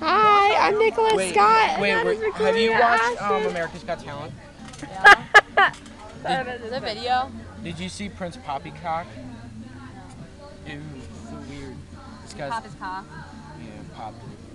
Hi, I'm Nicholas Wait, Scott. wait, wait, have you watched um, America's Got Talent? Yeah. did, the video? Did you see Prince Poppycock? Ew, so weird. This guy's Pop his cock. yeah, popped it.